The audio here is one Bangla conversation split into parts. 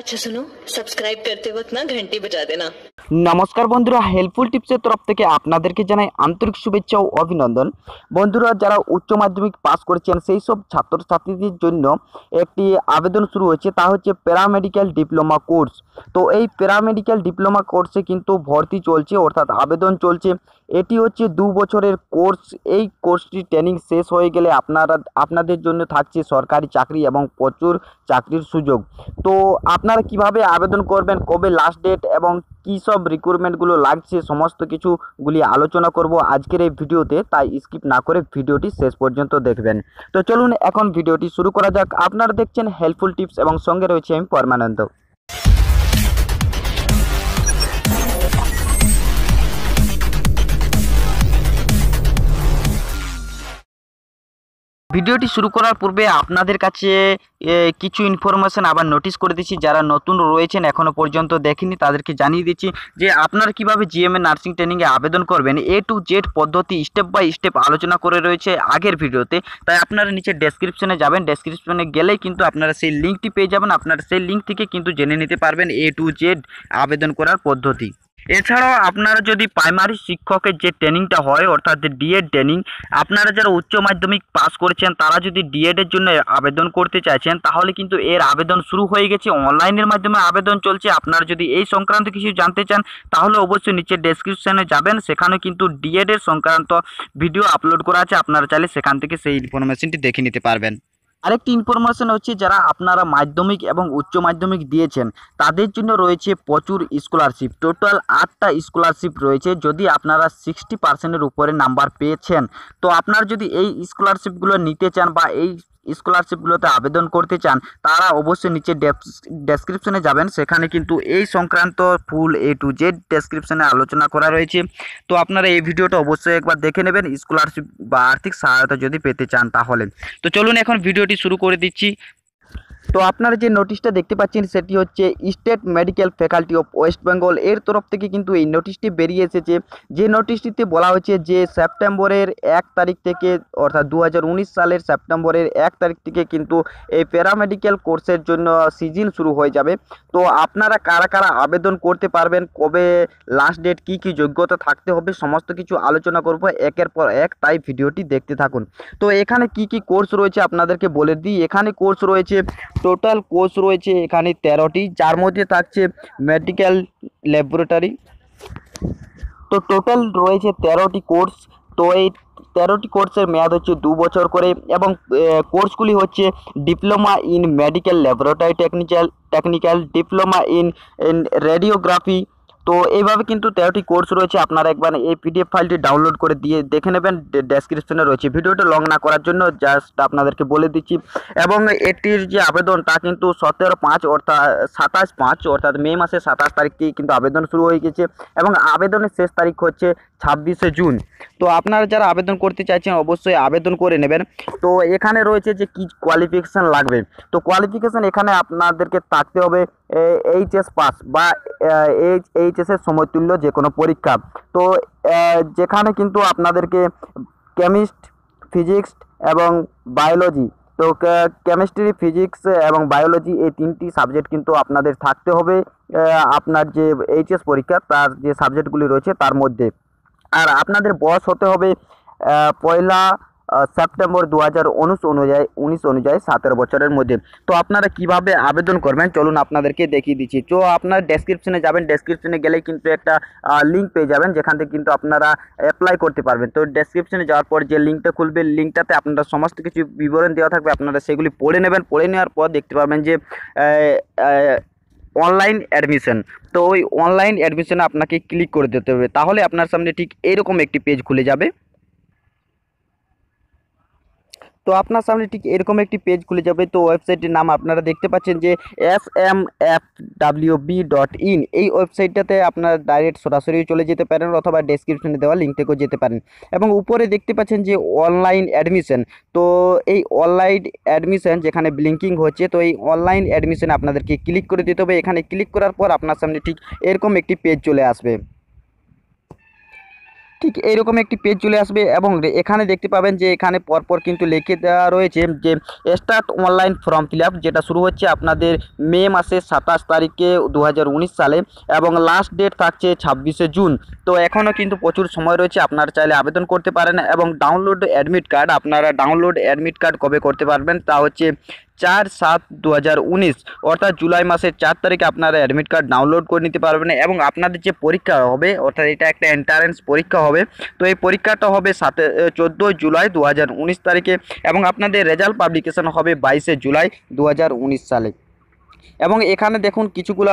আচ্ছা শোনো সাবস্ক্রাইব করতে ওয়াক্ত না ঘন্টি বাজা দেনা নমস্কার বন্ধুরা হেল্পফুল টিপসের তরফ থেকে আপনাদেরকে জানাই আন্তরিক শুভেচ্ছা ও অভিনন্দন বন্ধুরা যারা উচ্চ মাধ্যমিক পাশ করেছেন সেই সব ছাত্রছাত্রীদের জন্য একটি আবেদন শুরু হয়েছে তা হচ্ছে প্যারামেডিক্যাল ডিপ্লোমা কোর্স তো এই প্যারামেডিক্যাল ডিপ্লোমা কোর্সে কিন্তু ভর্তি চলছে অর্থাৎ আবেদন চলছে এটি হচ্ছে দু বছরের কোর্স এই কোর্সটি ট্রেনিং শেষ হয়ে গেলে আপনারা, আপনাদের জন্য থাকছে সরকারি চাকরি এবং প্রচুর চাকরির সুযোগ। তো আপনার কীভাবে আবেদন করবেন, কবে লাস্ট ডেট এবং কী সব রিক্রুটমেন্টগুলো লাগছে, সমস্ত কিছুগুলি আলোচনা করব আজকের এই ভিডিওতে, তাই স্কিপ না করে ভিডিওটি শেষ পর্যন্ত দেখবেন। তো চলুন এখন ভিডিওটি শুরু করা যাক। আপনারা দেখছেন হেল্পফুল টিপস এবং সঙ্গে রয়েছে আমি পরমানন্দ। ভিডিওটি শুরু করার পূর্বে আপনাদের কাছে কিছু ইনফরমেশন আবার নোটিশ করে দিচ্ছি। যারা নতুন রয়েছেন এখনও পর্যন্ত দেখেনি তাদেরকে জানিয়ে দিচ্ছি যে আপনারা কীভাবে জিএমএ নার্সিং ট্রেনিংয়ে আবেদন করবেন। এ টু জেড পদ্ধতি স্টেপ বাই স্টেপ আলোচনা করে রয়েছে আগের ভিডিওতে। তাই আপনারা নিচে ডেসক্রিপশনে যাবেন। ডেসক্রিপশনে গেলেই কিন্তু আপনারা সেই লিঙ্কটি পেয়ে যাবেন। আপনারা সেই লিঙ্ক থেকে কিন্তু জেনে নিতে পারবেন এ টু জেড আবেদন করার পদ্ধতি। এছাড়াও আপনারা যদি প্রাইমারি শিক্ষকের যে ট্রেনিংটা হয়, অর্থাৎ ডিএড ট্রেনিং আপনারা যারা উচ্চ মাধ্যমিক পাস করেছেন, তারা যদি ডিএডের জন্য আবেদন করতে চাইছেন, তাহলে কিন্তু এর আবেদন শুরু হয়ে গেছে। অনলাইনের মাধ্যমে আবেদন চলছে। আপনারা যদি এই সংক্রান্ত কিছু জানতে চান, তাহলে অবশ্যই নিচে ডেসক্রিপশনে যাবেন। সেখানে কিন্তু ডিএডের সংক্রান্ত ভিডিও আপলোড করা আছে। আপনারা চাইলে সেখান থেকে সেই ইনফরমেশনটি দেখে নিতে পারবেন। আরেকটি ইনফরমেশন হচ্ছে যারা আপনারা মাধ্যমিক এবং উচ্চ মাধ্যমিক দিয়েছেন, তাদের জন্য রয়েছে প্রচুর স্কলারশিপ টোটাল আটটা স্কলারশিপ রয়েছে যদি আপনারা সিক্সটি পার্সেন্টের উপরে নাম্বার পেয়েছেন। তো আপনারা যদি এই স্কলারশিপগুলো নিতে চান বা এই স্কলারশিপগুলোতে আবেদন করতে চান, তারা অবশ্যই নিচে ডেসক্রিপশনে যাবেন। সেখানে কিন্তু এই সংক্রান্ত ফুল এ টু জেড ডেসক্রিপশনে আলোচনা করা রয়েছে। তো আপনারা এই ভিডিওটা অবশ্যই একবার দেখে নেবেন স্কলারশিপ বা আর্থিক সহায়তা যদি পেতে চান তাহলে। তো চলুন এখন ভিডিওটি শুরু করে দিচ্ছি। তো আপনারা যে নোটিশটা দেখতে পাচ্ছেন, সেটি হচ্ছে State Medical Faculty of West Bengal এর তরফ থেকে কিন্তু এই নোটিশটি বেরিয়ে এসেছে। যে নোটিশটিতে বলা হয়েছে যে সেপ্টেম্বরের এক তারিখ থেকে, অর্থাৎ দু হাজার উনিশ সালের সেপ্টেম্বরের এক তারিখ থেকে কিন্তু এই প্যারামেডিক্যাল কোর্সের জন্য সিজন শুরু হয়ে যাবে। তো আপনারা কারা কারা আবেদন করতে পারবেন, কবে লাস্ট ডেট কি কি যোগ্যতা থাকতে হবে, সমস্ত কিছু আলোচনা করব একের পর এক, তাই ভিডিওটি দেখতে থাকুন। তো এখানে কি কি কোর্স রয়েছে আপনাদেরকে বলে দিই। এখানে কোর্স রয়েছে টোটাল কোর্স রয়েছে এখানে তেরোটি, যার মধ্যে থাকছে মেডিকেল ল্যাবরেটরি তো টোটাল রয়েছে তেরোটি কোর্স। তো এই তেরোটি কোর্সের মেয়াদ হচ্ছে দু বছর করে এবং কোর্সগুলি হচ্ছে diploma in medical laboratory technical technical diploma in in radiography তো এইভাবে কিন্তু তেরোটি কোর্স রয়েছে, আপনারা একবার এই পিডিএফ ফাইলটি ডাউনলোড করে দিয়ে দেখে নেবেন ডেসক্রিপশনে রয়েছে। ভিডিওটা লং না করার জন্য জাস্ট আপনাদেরকে বলে দিচ্ছি। এবং এটির যে আবেদন, তা কিন্তু সতেরো পাঁচ অর্থাৎ সাতাশ পাঁচ অর্থাৎ মে মাসের সাতাশ তারিখ থেকে কিন্তু আবেদন শুরু হয়ে গেছে এবং আবেদনের শেষ তারিখ হচ্ছে ছাব্বিশে জুন। তো আপনারা যারা আবেদন করতে চাইছেন, অবশ্যই আবেদন করে নেবেন। তো এখানে রয়েছে যে কি কোয়ালিফিকেশান লাগবে। তো কোয়ালিফিকেশান এখানে আপনাদেরকে থাকতে হবে। এইচএস পাস বা এইচ এইচএসের সমতুল্য যে কোনো পরীক্ষা। তো যেখানে কিন্তু আপনাদেরকে কেমিস্ট ফিজিক্স এবং বায়োলজি তো কেমিস্ট্রি ফিজিক্স এবং বায়োলজি এই তিনটি সাবজেক্ট কিন্তু আপনাদের থাকতে হবে আপনার যে এইচএস পরীক্ষা, তার যে সাবজেক্টগুলি রয়েছে, তার মধ্যে। আর আপনাদের বয়স হতে হবে পয়লা সেপ্টেম্বর দু হাজার উনিশ অনুযায়ী উনিশ অনুযায়ী সতেরো বছরের মধ্যে। তো আপনারা কীভাবে আবেদন করবেন? চলুন আপনাদেরকে দেখিয়ে দিচ্ছি। তো আপনার ডেসক্রিপশনে যাবেন। ডেসক্রিপশনে গেলেই কিন্তু একটা লিঙ্ক পেয়ে যাবেন। যেখান থেকে কিন্তু আপনারা অ্যাপ্লাই করতে পারবেন। তো ডেসক্রিপশনে যাওয়ার পর যে লিঙ্কটা খুলবে লিঙ্কটাতে আপনারা সমস্ত কিছু বিবরণ দেওয়া থাকবে। আপনারা সেগুলি পড়ে নেবেন। পড়ে নেওয়ার পর দেখতে পারবেন যে অনলাইন অ্যাডমিশন তো ওই অনলাইন অ্যাডমিশনে আপনাকে ক্লিক করে দিতে হবে। তাহলে আপনার সামনে ঠিক এরকম একটি পেজ খুলে যাবে। তো আপনার সামনে ঠিক এরকম একটি পেজ খুলে যাবে। তো ওয়েবসাইটের নাম আপনারা দেখতে পাচ্ছেন যে S M F W B dot in এই ওয়েবসাইটটাতে আপনারা ডাইরেক্ট সরাসরি চলে যেতে পারেন অথবা ডেসক্রিপশনে দেওয়া লিঙ্ক থেকেও যেতে পারেন। এবং উপরে দেখতে পাচ্ছেন যে অনলাইন অ্যাডমিশন তো এই অনলাইন অ্যাডমিশন যেখানে ব্লিঙ্কিং হচ্ছে, তো এই অনলাইন অ্যাডমিশনে আপনাদেরকে ক্লিক করে দিতে হবে। এখানে ক্লিক করার পর আপনার সামনে ঠিক এরকম একটি পেজ চলে আসবে। ঠিক এইরকম একটি পেজ চলে আসবে এবং এখানে দেখতে পাবেন যে এখানে পরপর কিন্তু লিখে দেওয়া রয়েছে যে স্টার্ট অনলাইন ফর্ম ফিল যেটা শুরু হচ্ছে আপনাদের মে মাসের সাতাশ তারিখে দু হাজার উনিশ সালে এবং লাস্ট ডেট থাকছে ছাব্বিশে জুন। তো এখনও কিন্তু প্রচুর সময় রয়েছে, আপনারা চাইলে আবেদন করতে পারেন এবং ডাউনলোড অ্যাডমিট কার্ড আপনারা ডাউনলোড অ্যাডমিট কার্ড কবে করতে পারবেন তা হচ্ছে চার সাত দু অর্থাৎ জুলাই মাসের চার তারিখে আপনারা অ্যাডমিট কার্ড ডাউনলোড করে নিতে পারবেন এবং আপনাদের যে পরীক্ষা হবে, অর্থাৎ এটা একটা এন্ট্রান্স পরীক্ষা হবে, তো এই পরীক্ষাটা হবে সাতে চোদ্দোই জুলাই দু হাজার উনিশ তারিখে এবং আপনাদের রেজাল্ট পাবলিকেশন হবে বাইশে জুলাই দু হাজার উনিশ সালে। এবং এখানে দেখুন কিছুগুলো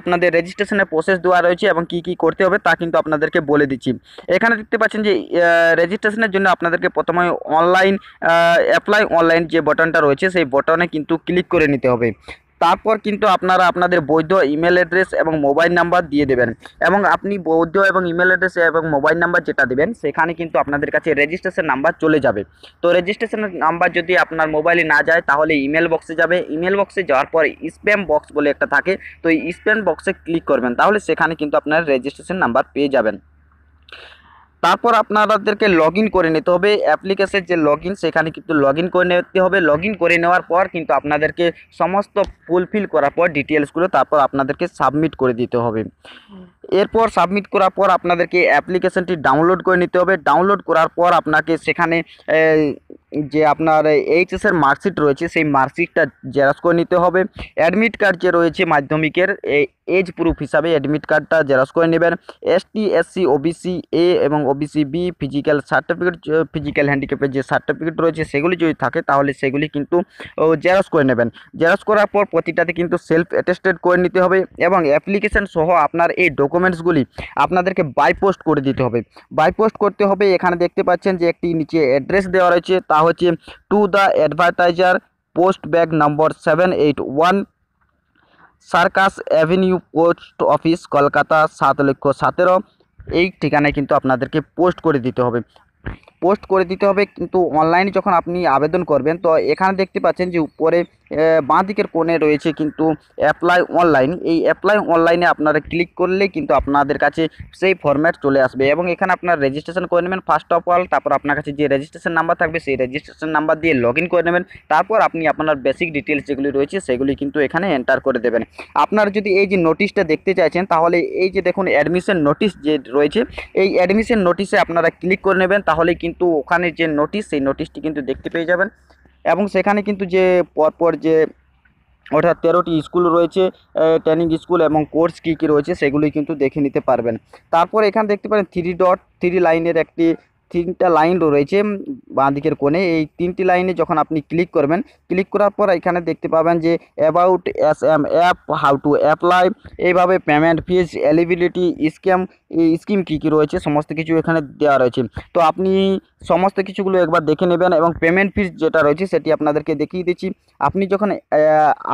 আপনাদের রেজিস্ট্রেশনের প্রসেস দেওয়া রয়েছে এবং কি কি করতে হবে তা কিন্তু আপনাদেরকে বলে দিচ্ছি। এখানে দেখতে পাচ্ছেন যে রেজিস্ট্রেশনের জন্য আপনাদেরকে প্রথমে অনলাইন অ্যাপ্লাই অনলাইন যে বটনটা রয়েছে, সেই বটনে কিন্তু ক্লিক করে নিতে হবে। তারপর কিন্তু আপনারা আপনাদের বৈধ ইমেল অ্যাড্রেস এবং মোবাইল নাম্বার দিয়ে দেবেন। এবং আপনি বৈধ এবং ইমেল অ্যাড্রেস এবং মোবাইল নাম্বার যেটা দেবেন, সেখানে কিন্তু আপনাদের কাছে রেজিস্ট্রেশন নাম্বার চলে যাবে। তো রেজিস্ট্রেশনের নাম্বার যদি আপনার মোবাইলে না যায়, তাহলে ইমেল বক্সে যাবে। ইমেল বক্সে যাওয়ার পর স্প্যাম বক্স বলে একটা থাকে। তো এই স্প্যাম বক্সে ক্লিক করবেন, তাহলে সেখানে কিন্তু আপনার রেজিস্ট্রেশন নাম্বার পেয়ে যাবেন। তারপর আপনাদেরকে লগ করে নিতে হবে। অ্যাপ্লিকেশনের যে লগ সেখানে কিন্তু লগ করে নিতে হবে। লগ করে নেওয়ার পর কিন্তু আপনাদেরকে সমস্ত ফুলফিল করার পর ডিটেলসগুলো তারপর আপনাদেরকে সাবমিট করে দিতে হবে। এরপর সাবমিট করার পর আপনাদেরকে অ্যাপ্লিকেশনটি ডাউনলোড করে নিতে হবে। ডাউনলোড করার পর আপনাকে সেখানে যে আপনার এইচএসের মার্কশিট রয়েছে, সেই মার্কশিটটা জেরক্স করে নিতে হবে। অ্যাডমিট কার্ড যে রয়েছে মাধ্যমিকের এজ প্রুফ হিসাবে অ্যাডমিট কার্ডটা জেরক্স করে নেবেন। এসটি এসসি ওবিসি এ এবং OBC B physical certificate physical হ্যান্ডিক্যাপের যে সার্টিফিকেট রয়েছে, সেগুলি যদি থাকে, তাহলে সেগুলি কিন্তু জেরক্স করে নেবেন। জেরক্স করার পর প্রতিটাতে কিন্তু সেলফ অ্যাটেস্টেড করে নিতে হবে এবং অ্যাপ্লিকেশন সহ আপনার এই ডকুমেন্টসগুলি আপনাদেরকে বাইপোস্ট করে দিতে হবে। বাইপোস্ট করতে হবে, এখানে দেখতে পাচ্ছেন যে একটি নিচে অ্যাড্রেস দেওয়া রয়েছে তা হচ্ছে to the advertiser post bag number seven eight one Circus Avenue post office Kolkata সাত লক্ষ সতেরো। এই ঠিকানায় কিন্তু আপনাদেরকে পোস্ট করে দিতে হবে। পোস্ট করে দিতে হবে, কিন্তু অনলাইনে যখন আপনি আবেদন করবেন, তো এখানে দেখতে পাচ্ছেন যে উপরে বাঁ দিকের কোণে রয়েছে কিন্তু অ্যাপ্লাই অনলাইন এই অ্যাপ্লাই অনলাইনে আপনারা ক্লিক করলে কিন্তু আপনাদের কাছে সেই ফরম্যাট চলে আসবে এবং এখানে আপনার রেজিস্ট্রেশন করে নেবেন ফার্স্ট অফ অল তারপর আপনার কাছে যে রেজিস্ট্রেশন নাম্বার থাকবে, সেই রেজিস্ট্রেশন নাম্বার দিয়ে লগ করে নেবেন। তারপর আপনি আপনার বেসিক ডিটেলস যেগুলি রয়েছে, সেগুলি কিন্তু এখানে এন্টার করে দেবেন। আপনার যদি এই যে নোটিশটা দেখতে চাইছেন, তাহলে এই যে দেখুন অ্যাডমিশন নোটিশ যে রয়েছে, এই অ্যাডমিশন নোটিশে আপনারা ক্লিক করে নেবেন তাহলে কিন্তু ওখানে যে নোটিশ সেই নোটিশটি কিন্তু দেখতে পেয়ে যাবেন। এবং সেখানে কিন্তু যে পরপর যে অর্থাৎ তেরোটি স্কুল রয়েছে ট্রেনিং স্কুল এবং কোর্স কী কী রয়েছে সেগুলি কিন্তু দেখে নিতে পারবেন। তারপর এখানে দেখতে পারেন থ্রি ডট থ্রি লাইনের একটি তিনটা লাইন রয়েছে বাঁ দিকের কোণে। এই তিনটি লাইনে যখন আপনি ক্লিক করবেন, ক্লিক করার পর এখানে দেখতে পাবেন যে about S M app how to apply এইভাবে payment fees eligibility scam scheme কী কী রয়েছে, সমস্ত কিছু এখানে দেওয়া রয়েছে। তো আপনি সমস্ত কিছুগুলো একবার দেখে নেবেন এবং পেমেন্ট ফিস যেটা রয়েছে সেটি আপনাদেরকে দেখিয়ে দিচ্ছি। আপনি যখন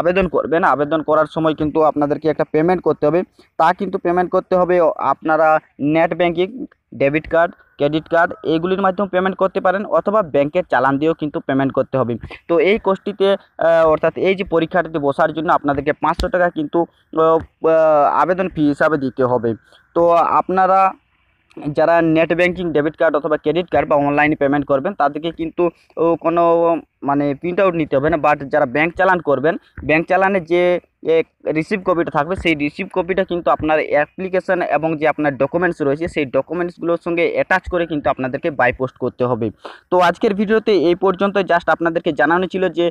আবেদন করবেন, আবেদন করার সময় কিন্তু আপনাদেরকে একটা পেমেন্ট করতে হবে। তা কিন্তু পেমেন্ট করতে হবে আপনারা net banking debit card credit card এইগুলির মাধ্যমে পেমেন্ট করতে পারেন অথবা ব্যাংকের চালান দিয়েও কিন্তু পেমেন্ট করতে হবে। তো এই কোর্সটিতে অর্থাৎ এই যে পরীক্ষাটিতে বসার জন্য আপনাদেরকে পাঁচশো টাকা কিন্তু আবেদন ফি হিসাবে দিতে হবে। তো আপনারা যারা নেট ব্যাঙ্কিং ডেবিট কার্ড অথবা ক্রেডিট কার্ড বা অনলাইনে পেমেন্ট করবেন, তাদেরকে কিন্তু কোনো মানে প্রিন্ট আউট নিতে হবে না বাট যারা ব্যাংক চালান করবেন ব্যাংক চালানের যে রিসিভ কপিটা থাকবে, সেই রিসিভ কপিটা কিন্তু আপনার অ্যাপ্লিকেশন এবং যে আপনার ডকুমেন্টস রয়েছে, সেই ডকুমেন্টসগুলোর সঙ্গে অ্যাটাচ করে কিন্তু আপনাদেরকে বাই পোস্ট করতে হবে। তো আজকের ভিডিওতে এই পর্যন্ত জাস্ট আপনাদেরকে জানানো ছিল যে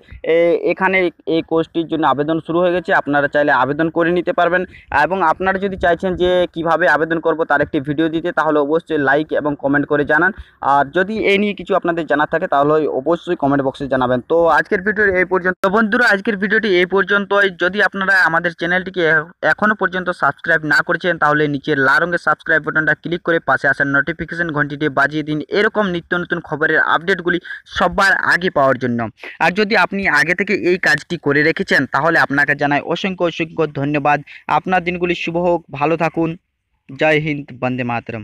এখানে এই কোর্সটির জন্য আবেদন শুরু হয়ে গেছে, আপনারা চাইলে আবেদন করে নিতে পারবেন। এবং আপনারা যদি চাইছেন যে, কীভাবে আবেদন করব তার একটি ভিডিও দিতে, তাহলে অবশ্যই লাইক এবং কমেন্ট করে জানান। আর যদি এই নিয়ে কিছু আপনাদের জানার থাকে, তাহলে অবশ্যই কমেন্ট বক্সে জানাবেন। তো আজকের ভিডিও এই পর্যন্ত। বন্ধুরা, আজকের ভিডিওটি এই পর্যন্তই। যদি আপনারা আমাদের চ্যানেলটিকে এখনও পর্যন্ত সাবস্ক্রাইব না করেছেন, তাহলে নিচের লাল রঙের সাবস্ক্রাইব বাটনটা ক্লিক করে পাশে আসার নোটিফিকেশন ঘন্টিটি বাজিয়ে দিন। এরকম নিত্য নতুন খবরের আপডেটগুলি সবার আগে পাওয়ার জন্য। আর যদি আপনি আগে থেকে এই কাজটি করে রেখেছেন, তাহলে আপনাকে জানাই অসংখ্য অসংখ্য ধন্যবাদ। আপনার দিনগুলি শুভ হোক, ভালো থাকুন। জয় হিন্দ, বন্দে মাতরম।